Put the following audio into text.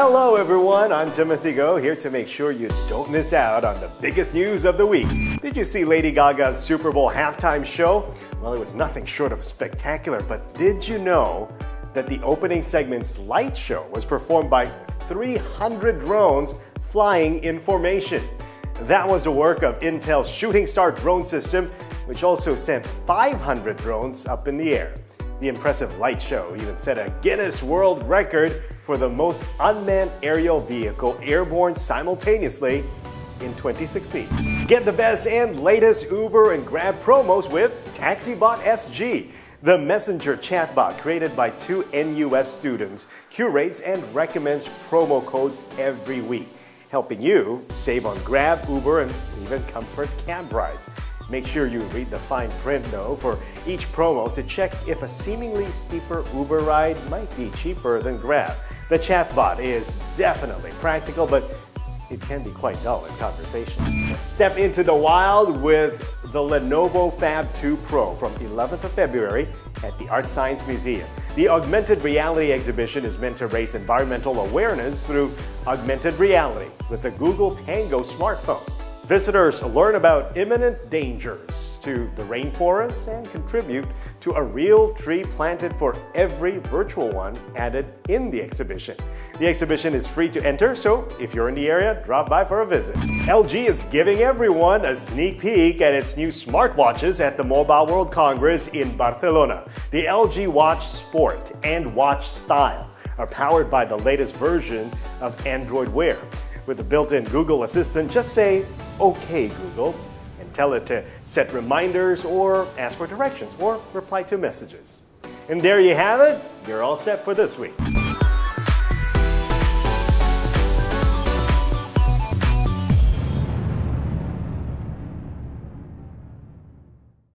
Hello, everyone. I'm Timothy Go, here to make sure you don't miss out on the biggest news of the week. Did you see Lady Gaga's Super Bowl halftime show? Well, it was nothing short of spectacular, but did you know that the opening segment's light show was performed by 300 drones flying in formation? That was the work of Intel's Shooting Star drone system, which also sent 500 drones up in the air. The impressive light show even set a Guinness World Record for the most unmanned aerial vehicle airborne simultaneously in 2016. Get the best and latest Uber and Grab promos with TaxiBot SG. The messenger chatbot created by two NUS students curates and recommends promo codes every week, helping you save on Grab, Uber, and even comfort cab rides. Make sure you read the fine print though for each promo to check if a seemingly steeper Uber ride might be cheaper than Grab. The chatbot is definitely practical, but it can be quite dull in conversation. Step into the wild with the Lenovo Phab 2 Pro from 11th of February at the Art Science Museum. The augmented reality exhibition is meant to raise environmental awareness through augmented reality with the Google Tango smartphone. Visitors learn about imminent dangers to the rainforest and contribute to a real tree planted for every virtual one added in the exhibition. The exhibition is free to enter, so if you're in the area, drop by for a visit. LG is giving everyone a sneak peek at its new smartwatches at the Mobile World Congress in Barcelona. The LG Watch Sport and Watch Style are powered by the latest version of Android Wear. With a built-in Google Assistant, just say, OK Google, and tell it to set reminders or ask for directions or reply to messages. And there you have it. You're all set for this week.